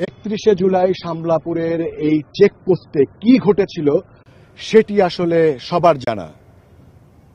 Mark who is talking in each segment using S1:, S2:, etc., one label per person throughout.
S1: একত্রিশে জুলাই সামলাপুরের এই চেকপোস্টে কি ঘটেছিল, সেটি আসলে সবার জানা।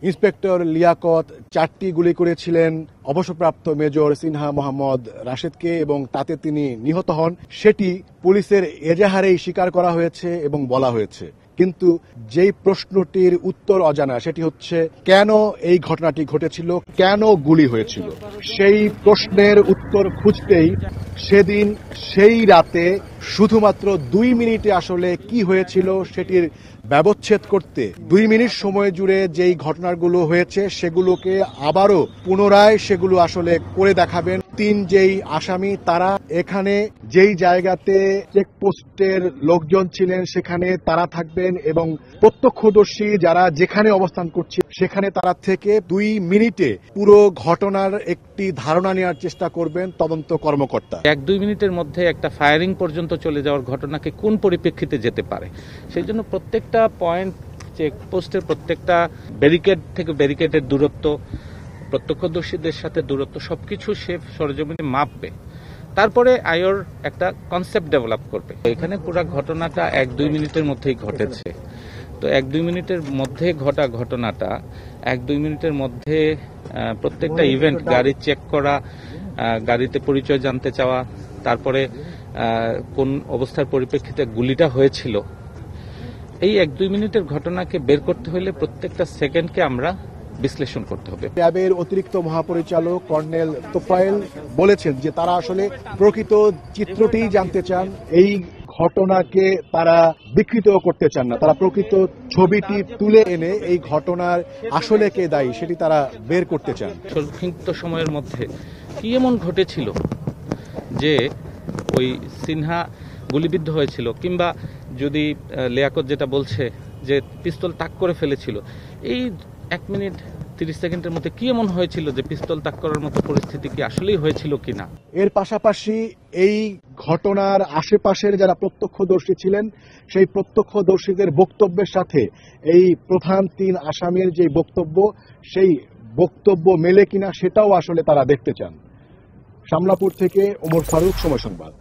S1: ইন্সপেক্টর লিয়াকত চারটি গুলি করেছিলেন। অবসরপ্রাপ্ত মেজর সিনহা মোহাম্মদ রাশেদকে এবং তাতে তিনি নিহত হন। সেটি পুলিশের এজাহারেই স্বীকার করা হয়েছে এবং বলা হয়েছে। কিন্তু যেই প্রশ্নটির উত্তর অজানা, সেটি হচ্ছে, কেন এই ঘটনাটি ঘটেছিল? কেন গুলি হয়েছিল? সেই প্রশ্নের উত্তর খুঁজতেই সেদিন সেই রাতে শুধুমাত্র দুই মিনিটে আসলে কি হয়েছিল সেটির ব্যবচ্ছেদ করতে। দুই মিনিট সময় জুড়ে যেই ঘটনাগুলো হয়েছে সেগুলোকে আবারও পুনরায় সেগুলো আসলে করে দেখাবেন। তিন যেই আসামি, তারা এখানে যেই জায়গাতে চেকপোস্টের লোকজন ছিলেন, সেখানে তারা থাকবেন এবং প্রত্যক্ষদর্শী যারা যেখানে অবস্থান করছে, সেখানে তারা থেকে দুই মিনিটে পুরো ঘটনার একটি ধারণা নেওয়ার চেষ্টা করবেন তদন্ত কর্মকর্তা।
S2: এক দুই মিনিটের মধ্যে একটা ফায়ারিং পর্যন্ত চলে যাওয়ার ঘটনাকে কোন পরিপ্রেক্ষিতে যেতে পারে? সেই জন্য প্রত্যেকটা পয়েন্ট চেকপোস্টের প্রত্যেকটা ব্যারিকেড থেকে ব্যারিকেডের দূরত্ব প্রত্যক্ষদর্শীদের সাথে দূরত্ব সবকিছু সে সরজমিনে মাপবে। তারপরে আয়োর একটা কনসেপ্ট ডেভেলপ করবে। এখানে পুরো ঘটনাটা এক দুই মিনিটের মধ্যেই ঘটেছে। তো এক দুই মিনিটের মধ্যে ঘটা ঘটনাটা এক দুই মিনিটের মধ্যে প্রত্যেকটা ইভেন্ট গাড়ি চেক করা গাড়িতে পরিচয় জানতে চাওয়া তারপরে কোন অবস্থার পরিপ্রেক্ষিতে গুলিটা হয়েছিল। এই এক দুই মিনিটের ঘটনাকে বের করতে হলে প্রত্যেকটা সেকেন্ডকে আমরা বিশ্লেষণ করতে হবে।
S1: র্যাবের অতিরিক্ত মহাপরিচালক কর্নেল তোফায়েল বলেছেন যে তারা আসলে প্রকৃত চিত্রটি জানতে চান এই ঘটনাকে তারা বিকৃত করতে চান না। তারা প্রকৃত ছবিটি তুলে এনে এই ঘটনার আসলে কে দায়ী সেটি তারা বের করতে চান।
S2: সংক্ষিপ্ত সময়ের মধ্যে কি এমন ঘটেছিল যে ওই সিনহা গুলিবিদ্ধ হয়েছিল কিংবা যদি লিয়াকত যেটা বলছে যে পিস্তল তাক করে ফেলেছিল এই এক মিনিট তিরিশ সেকেন্ডের মধ্যে কি এমন হয়েছিল যে পিস্তল তাক করার মতো পরিস্থিতি কি আসলেই হয়েছিল কিনা?
S1: এর পাশাপাশি এই ঘটনার আশেপাশের যারা প্রত্যক্ষদর্শী ছিলেন, সেই প্রত্যক্ষদর্শীদের বক্তব্যের সাথে এই প্রধান তিন আসামির যে বক্তব্য, সেই বক্তব্য মেলে কিনা সেটাও আসলে তারা দেখতে চান। শামলাপুর থেকে ওমর ফারুক, সময় সংবাদ।